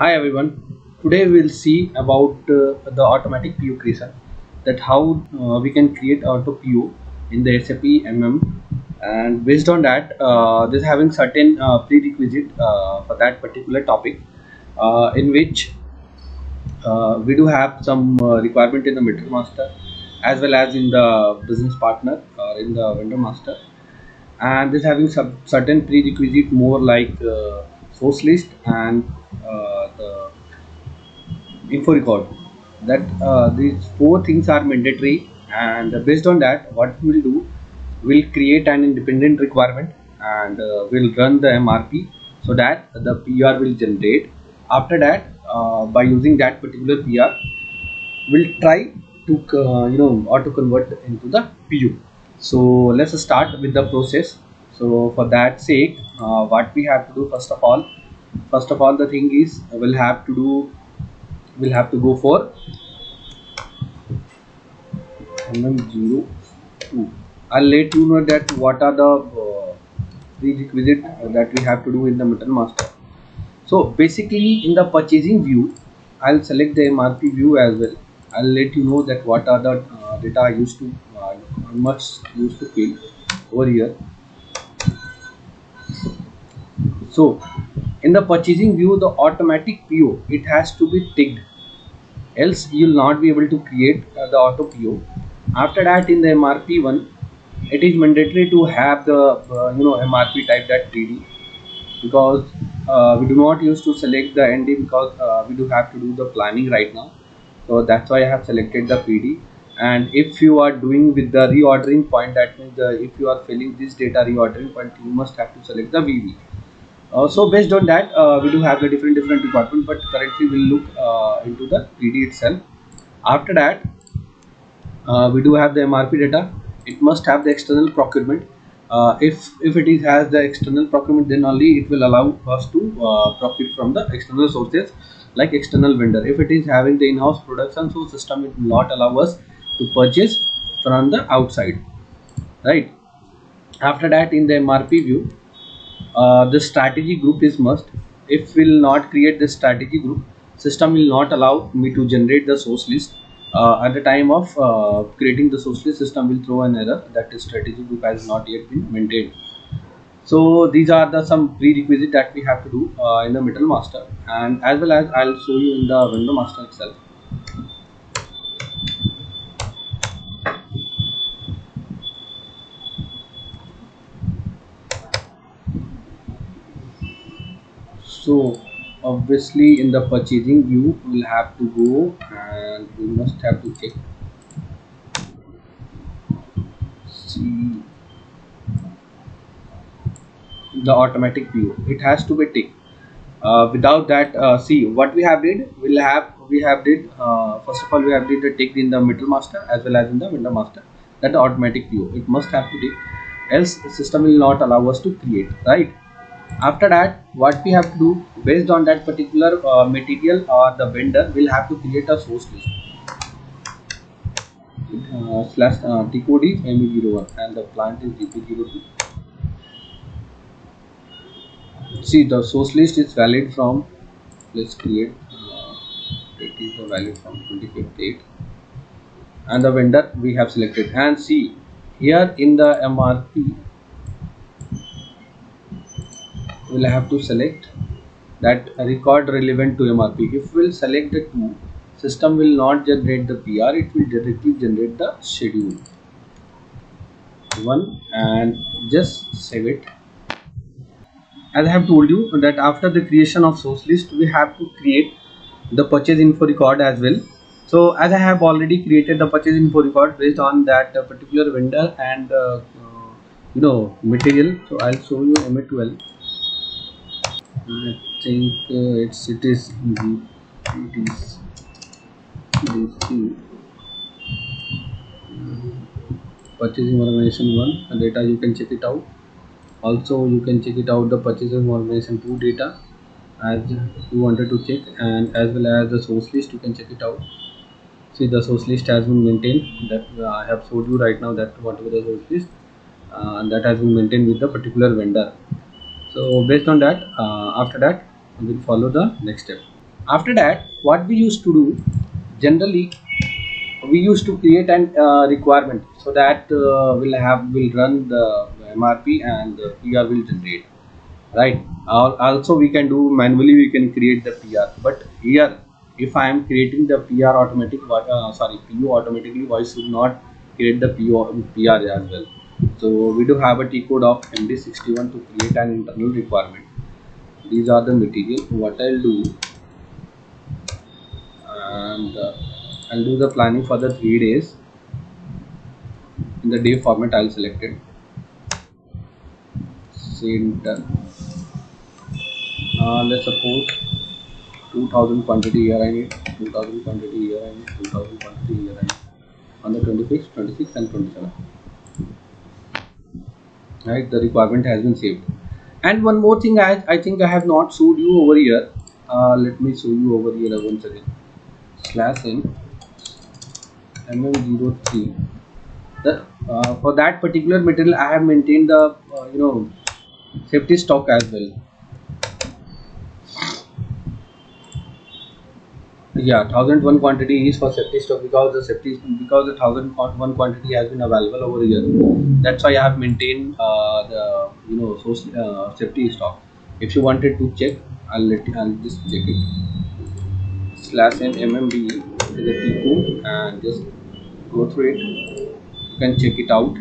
Hi everyone. Today we'll see about uh, the automatic PO creation. That how uh, we can create auto PO in the SAP MM, and based on that, uh, this having certain uh, prerequisite uh, for that particular topic, uh, in which uh, we do have some requirement in the material master as well as in the business partner or in the vendor master and this having some certain prerequisite more like source list and uh, the info record that uh, these four things are mandatory and based on that what we'll do we'll create an independent requirement and uh, we'll run the mrp so that the pr will generate. After that uh, by using that particular pr we'll try to uh, you know auto convert into the pu so let's start with the process. So for that sake uh, what we have to do first of all first of all the thing is we'll have to do we'll have to go for mm02 i'll let you know that what are the uh, prerequisite that we have to do in the material master. So basically in the purchasing view i'll select the mrp view as well. I'll let you know that what are the uh, data i used to uh, must used to fill over here. So in the purchasing view the automatic PO it has to be ticked. Else you will not be able to create uh, the auto PO after that in the MRP one it is mandatory to have the uh, you know MRP type that PD because uh, we do not use to select the ND because uh, we do have to do the planning right now. So that's why I have selected the PD and if you are doing with the reordering point that means the, if you are filling this data reordering point you must have to select the VB uh, so based on that uh, we do have the different different department but currently we'll look uh, into the PD itself. After that uh, we do have the MRP data. It must have the external procurement. Uh, if if it is has the external procurement then only it will allow us to uh, profit from the external sources like external vendor. If it is having the in-house production so system it will not allow us to purchase from the outside right? After that in the MRP view uh, the strategy group is must. If we will not create the strategy group system will not allow me to generate the source list. Uh, at the time of uh, creating the source list system will throw an error that the strategy group has not yet been maintained. So these are the some prerequisite that we have to do uh, in the material master. And as well as i'll show you in the vendor master itself so obviously in the purchasing view we'll have to go and you must have to check. See. The automatic view it has to be ticked. Uh, without that uh, see what we have did we'll have we have did uh, first of all we have did the tick in the material master as well as in the vendor master. That automatic view it must have to tick. Else the system will not allow us to create right after that what we have to do based on that particular uh, material or the vendor will have to create a source list. Uh, slash uh, t code is me01 and the plant is dp02 see the source list is valid from let's create uh, it is valid from 25th 8 and the vendor we have selected. And see here in the mrp we'll have to select that record relevant to MRP. If we'll select the two, system will not generate the PR, it will directly generate the schedule. One and just save it. As I have told you that after the creation of source list, we have to create the purchase info record as well. So as I have already created the purchase info record based on that particular vendor and uh, you know material. So I'll show you ME12 I think uh, it's it is it is purchasing organization one data you can check it out. Also you can check it out the purchasing organization two data as you wanted to check and as well as the source list you can check it out. See the source list has been maintained that uh, I have showed you right now that whatever the source list uh, that has been maintained with the particular vendor so based on that uh, after that we will follow the next step. After that what we used to do generally we used to create an uh, requirement so that uh, we'll have will run the mrp and the pr will generate right? Also we can do manually we can create the pr but here if i am creating the pr automatic uh, sorry pu automatically voice should not create the PO, pr as well so we do have a t code of md61 to create an internal requirement. These are the material. What i'll do and uh, I'll do the planning for the three days. In the day format I'll select it. Center uh, let's suppose 2000 quantity here I need 2000 quantity here I need 2000 quantity here I need. On the 25th 26th and 27th right? The requirement has been saved. And one more thing I, I think I have not showed you over here. Uh, let me show you over here once again. Slash n mm03 the uh, for that particular material I have maintained the uh, you know safety stock as well yeah 1001 quantity is for safety stock because the safety because the 1001 quantity has been available over here. That's why I have maintained uh, the you know uh, safety stock. If you wanted to check I'll let I'll just check it. Slash n mmb is a T code and just go through it. You can check it out.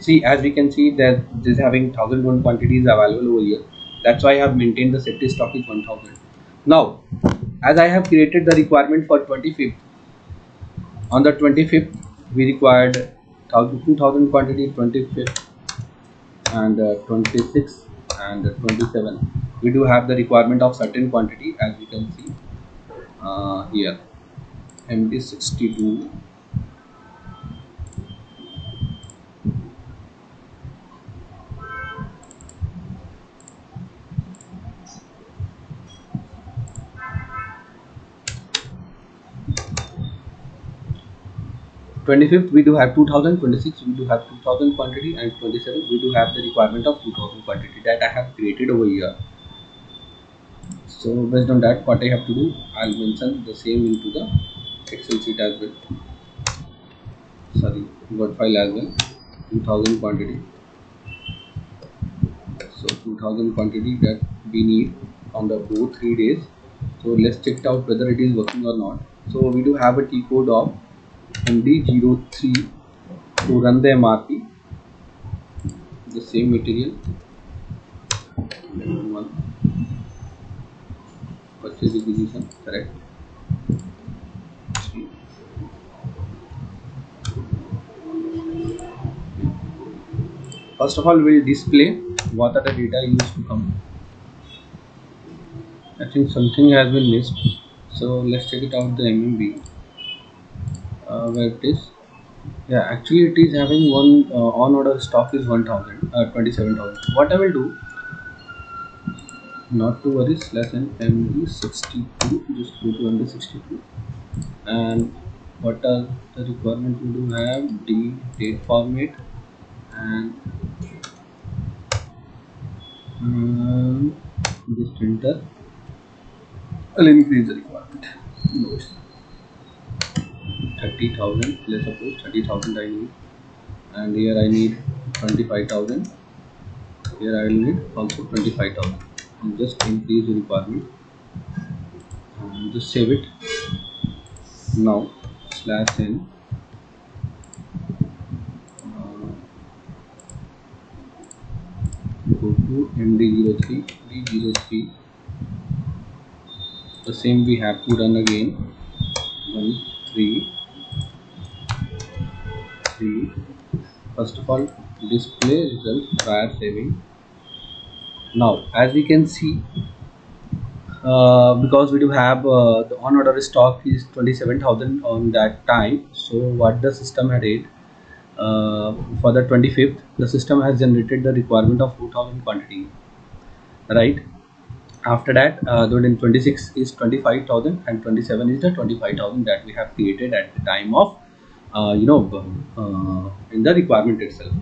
See as we can see that this having 1001 quantities available over here. That's why I have maintained the safety stock is 1000 now as I have created the requirement for 25th on the 25th we required 2000 quantity 25th and uh, 26 and uh, 27 we do have the requirement of certain quantity as you can see uh, here. MD62 25th we do have 2000 26 we do have 2000 quantity and 27 we do have the requirement of 2000 quantity that I have created over here. So based on that what I have to do I'll mention the same into the excel sheet as well. Sorry word file as well. 2000 quantity. So 2000 quantity that we need on the both three days. So let's check out whether it is working or not. So we do have a T code of MD03 to run the MRP the same material one purchase requisition correct first of all we'll display what are the data used to come I think something has been missed so let's check it out the MMB uh, where it is. Yeah actually it is having one uh, on order stock is 1000 uh, 27000 what I will do not to worry slash n md62 just go to md62 and what are the requirement we do? Have d date format and um, just enter. I'll increase the requirement no. 30,000 let's suppose 30,000 I need. And here I need 25,000 here I will need also 25,000 and just increase the requirement. And just save it. Now slash in uh, go to md03 d03 the same we have to run again. 1 3 3 first of all display result prior saving. Now as we can see uh, because we do have uh, the on order stock is 27000 on that time so what the system had it uh, for the 25th the system has generated the requirement of 4000 quantity right? After that uh, then 26 is 25000 and 27 is the 25000 that we have created at the time of you know uh, in the requirement itself.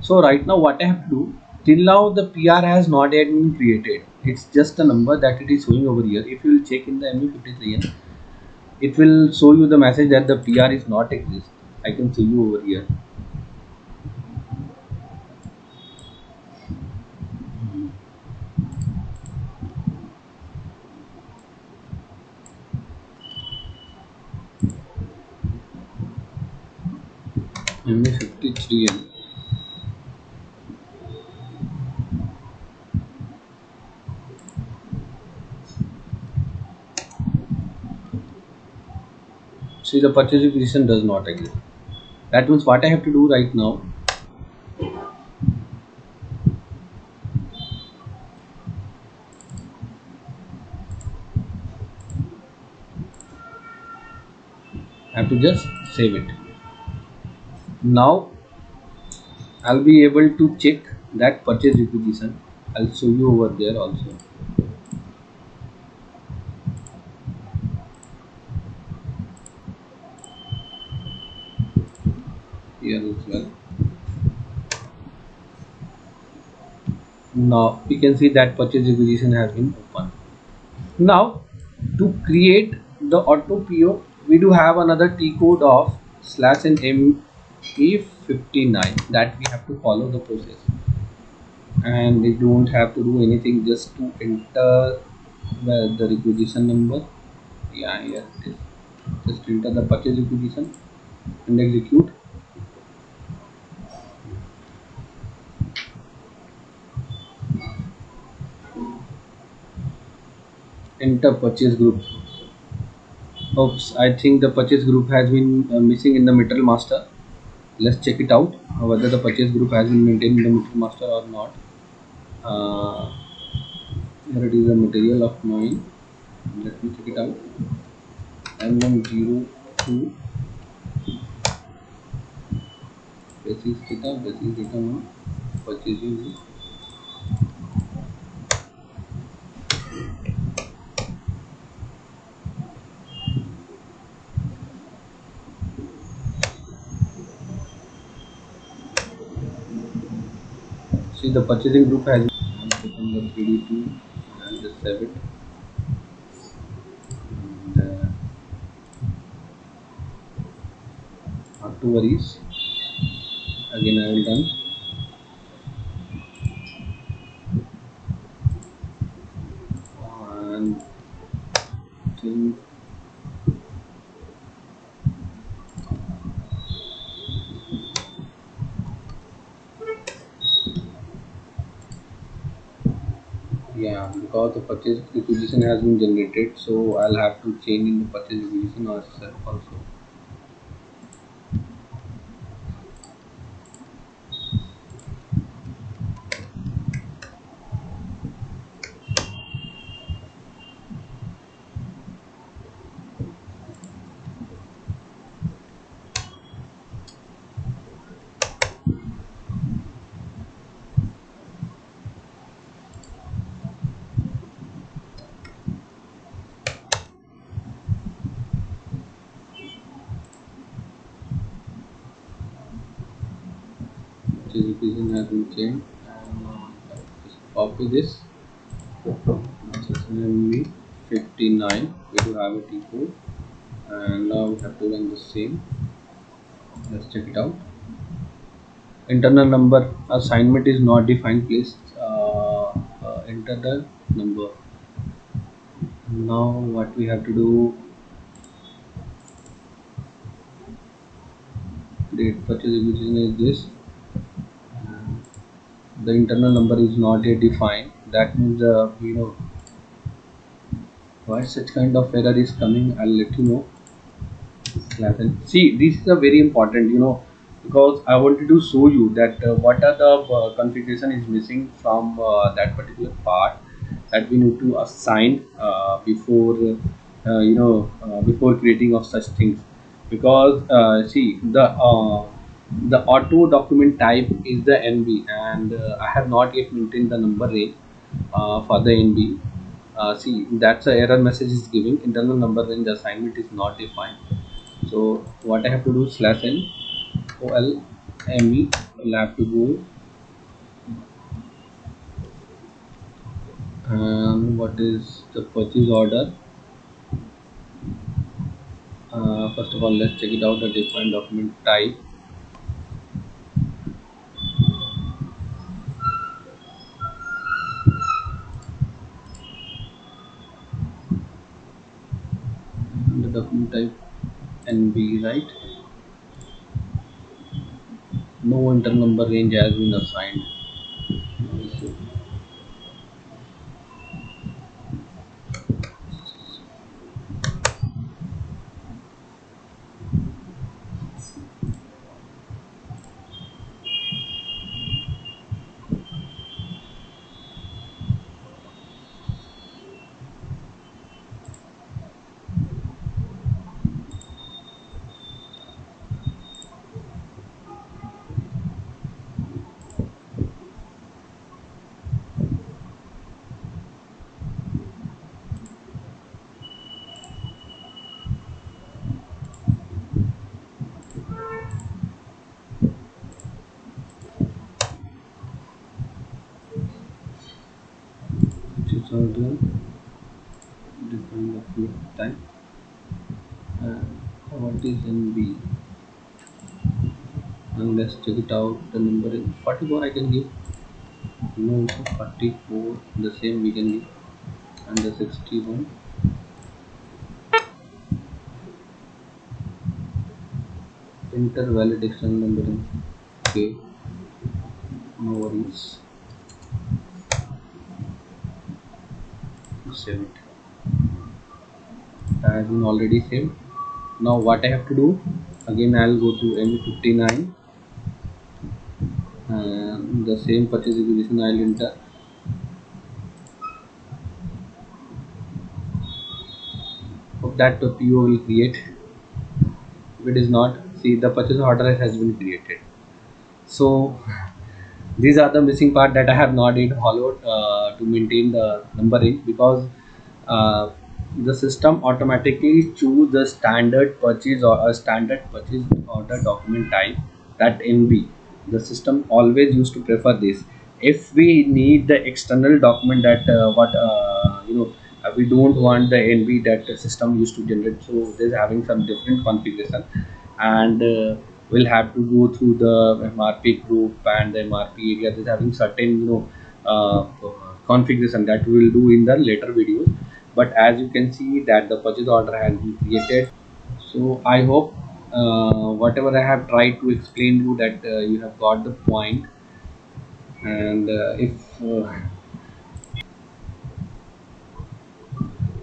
So right now what i have to do till now the PR has not yet been created. It's just a number that it is showing over here. If you will check in the ME53N it will show you the message that the PR is not exist. I can show you over here ME53N see the purchase requisition does not exist that means what I have to do right now I have to just save it. Now I'll be able to check that purchase requisition. I'll show you over there also. Here as well. Now you can see that purchase requisition has been opened. Now to create the auto PO we do have another T code of slash and ME59 that we have to follow the process. And we don't have to do anything just to enter the, the requisition number. Yeah it is just enter the purchase requisition and execute. Enter purchase group. Oops i think the purchase group has been uh, missing in the material master let's check it out uh, whether the purchase group has been maintained in the material master or not uh, here it is the material of mine let me check it out m102 basis data basis data purchasing see the purchasing group has taken the 3D2 and just save it and uh, not to worries yeah because the purchase requisition has been generated so I'll have to change in the purchase requisition also purchase requisition has been changed and uh, just copy this. SSMV 59 we do have a T code and now we have to run the same. Let's check it out. Internal number assignment is not defined please uh, uh, enter the number. Now what we have to do? Date purchase is this the internal number is not yet defined. That means uh, you know why such kind of error is coming i'll let you know. See this is a very important you know because i wanted to show you that uh, what are the uh, configuration is missing from uh, that particular part that we need to assign uh, before uh, you know before creating of such things. Because see the the auto document type is the NB and uh, I have not yet maintained the number range uh, for the NB uh, see that's a error message is giving. Internal number range assignment is not defined so what I have to do slash n ol me will have to go. And what is the purchase order? Uh, first of all let's check it out the defined document type the document type NB right? No enter number range has been assigned order define the field type and what is NB and let's check it out the number is 44 I can give. No 44 the same we can give. And the 61 enter valid external number okay no worries save it I have been already saved. Now what I have to do? Again I'll go to M59 and the same purchase requisition I'll enter. Hope that the PO will create. If it is not see the purchase order has been created. So these are the missing part that I have not yet followed uh, to maintain the numbering because uh, the system automatically choose the standard purchase or a standard purchase order document type that NB the system always used to prefer this. If we need the external document that uh, what uh, you know uh, we don't want the NB that the system used to generate so it is having some different configuration. And we'll have to go through the MRP group and the MRP area. Is having certain you know uh, configuration that we will do in the later videos. But as you can see that the purchase order has been created. So I hope uh, whatever I have tried to explain you that uh, you have got the point. point. And uh, if uh,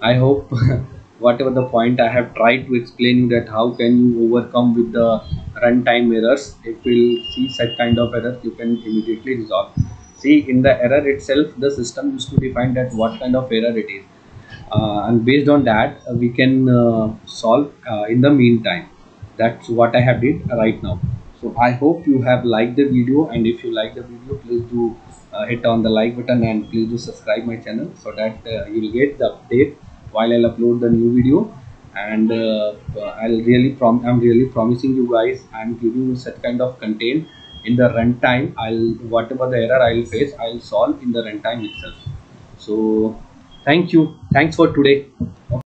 I hope whatever the point I have tried to explain you that how can you overcome with the runtime errors. If you see such kind of errors you can immediately resolve. See in the error itself the system used to define that what kind of error it is. Uh, and based on that uh, we can uh, solve uh, in the meantime. That's what I have did right now. So I hope you have liked the video and if you like the video please do uh, hit on the like button and please do subscribe my channel so that uh, you will get the update while I'll upload the new video. And uh, I'll really prom I'm really promising you guys I'm giving you such kind of content in the runtime. I'll whatever the error I'll face I'll solve in the runtime itself. So thank you. Thanks for today